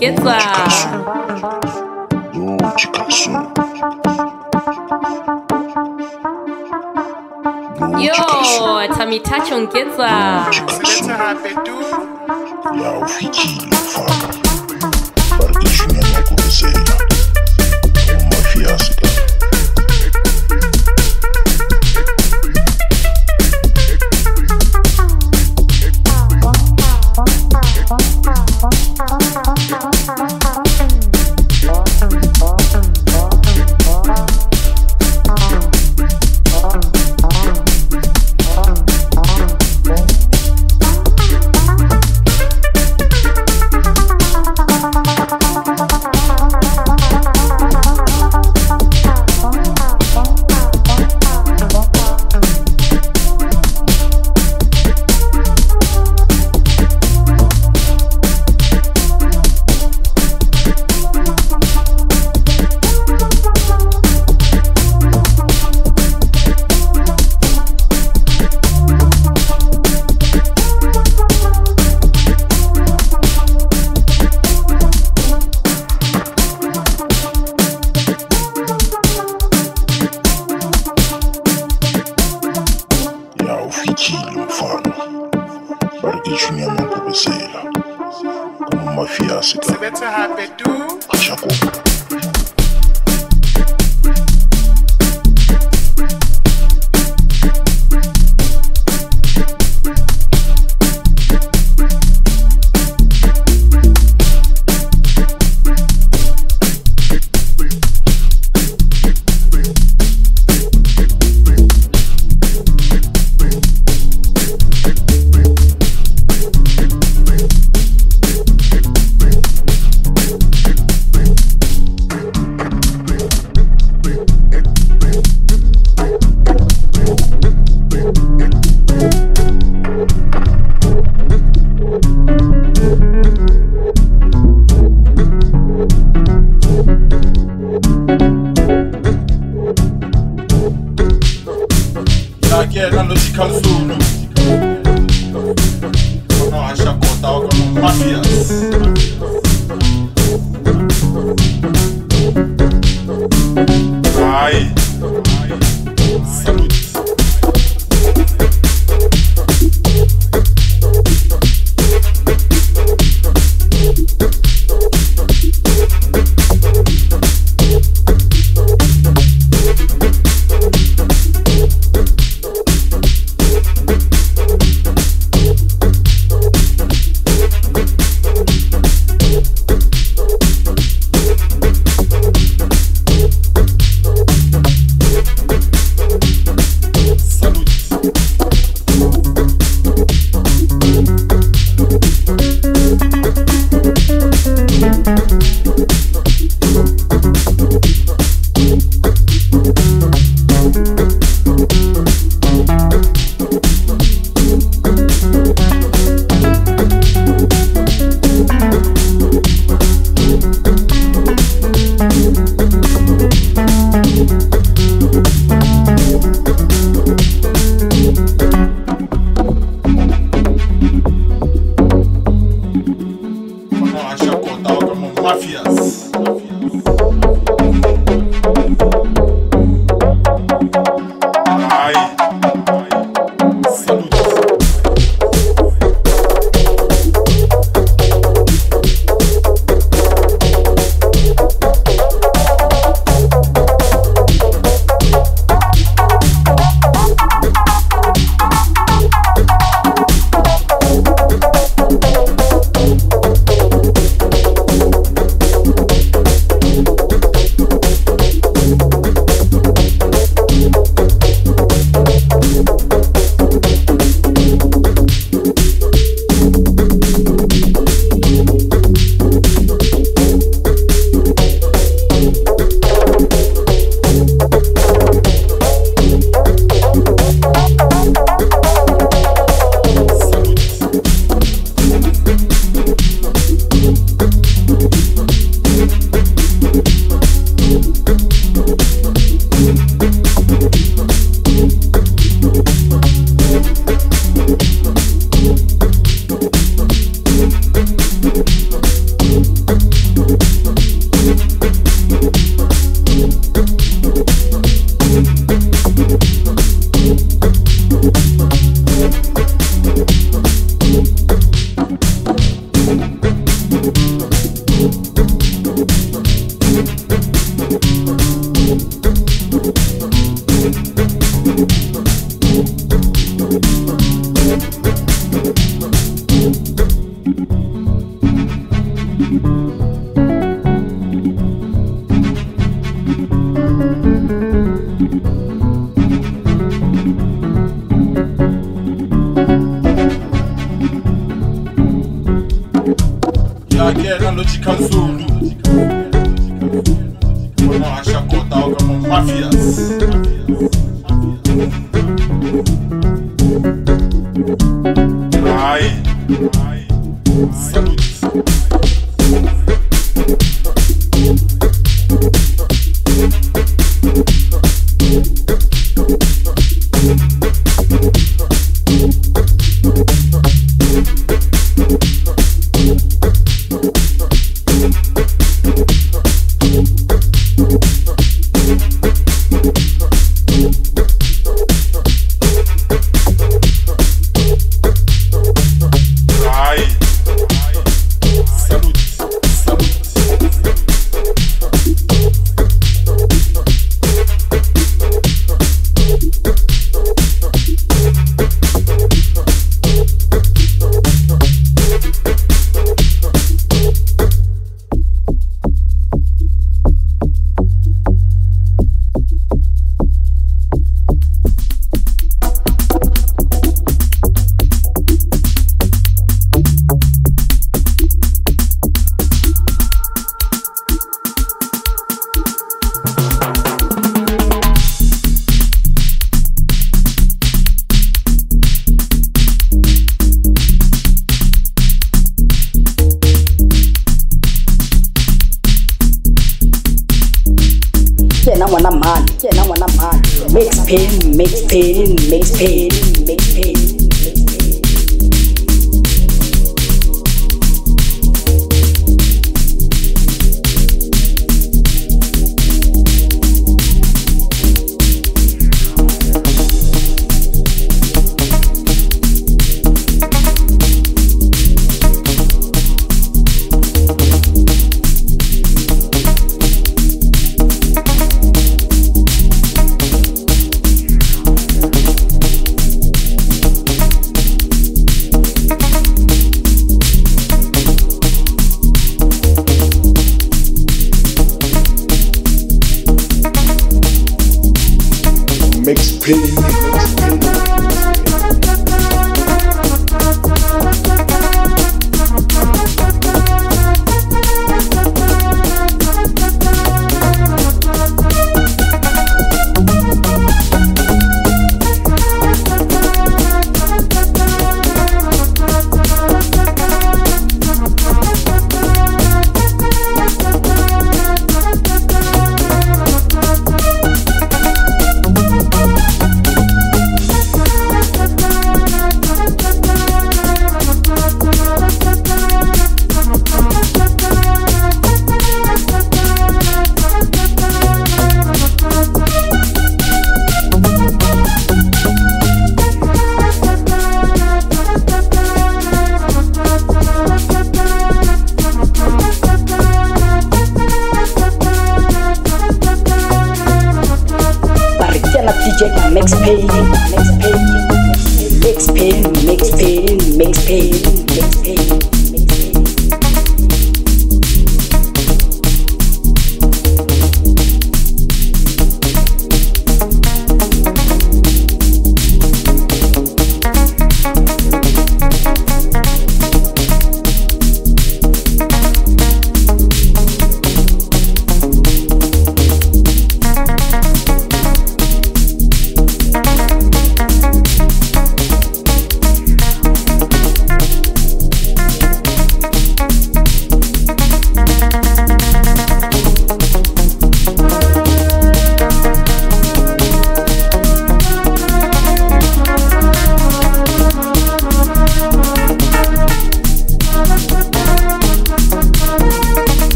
tamitachongeza yo tamitachongeza ya ufikiri ya ufikiri mfano barikishunyama kubezela kama mafiasika ashakupa nakena